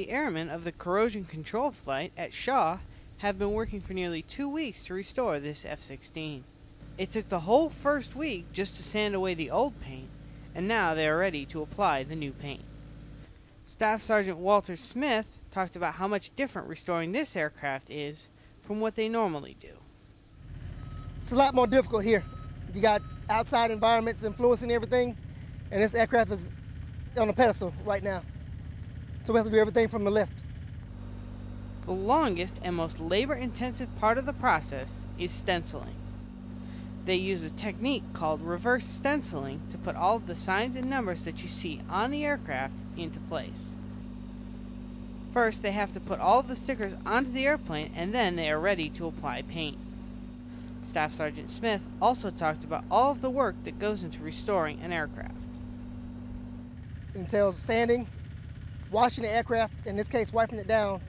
The airmen of the corrosion control flight at Shaw have been working for nearly two weeks to restore this F 16. It took the whole first week just to sand away the old paint, and now they are ready to apply the new paint. Staff Sergeant Walter Smith talked about how much different restoring this aircraft is from what they normally do. It's a lot more difficult here. You got outside environments influencing everything, and this aircraft is on a pedestal right now. So we have to do everything from the lift. The longest and most labor intensive part of the process is stenciling. They use a technique called reverse stenciling to put all of the signs and numbers that you see on the aircraft into place. First, they have to put all of the stickers onto the airplane and then they are ready to apply paint. Staff Sergeant Smith also talked about all of the work that goes into restoring an aircraft. It entails sanding, washing the aircraft, in this case wiping it down,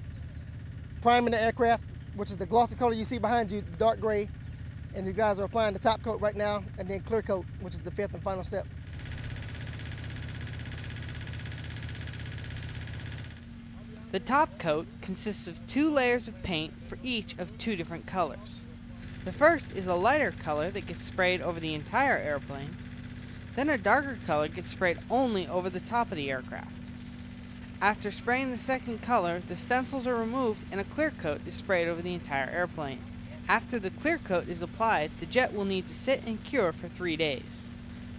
priming the aircraft, which is the glossy color you see behind you, dark gray, and these guys are applying the top coat right now, and then clear coat, which is the fifth and final step. The top coat consists of two layers of paint for each of two different colors. The first is a lighter color that gets sprayed over the entire airplane, then a darker color gets sprayed only over the top of the aircraft. After spraying the second color, the stencils are removed and a clear coat is sprayed over the entire airplane. After the clear coat is applied, the jet will need to sit and cure for three days.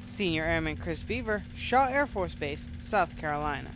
Senior Airman Chris Beaver, Shaw Air Force Base, South Carolina.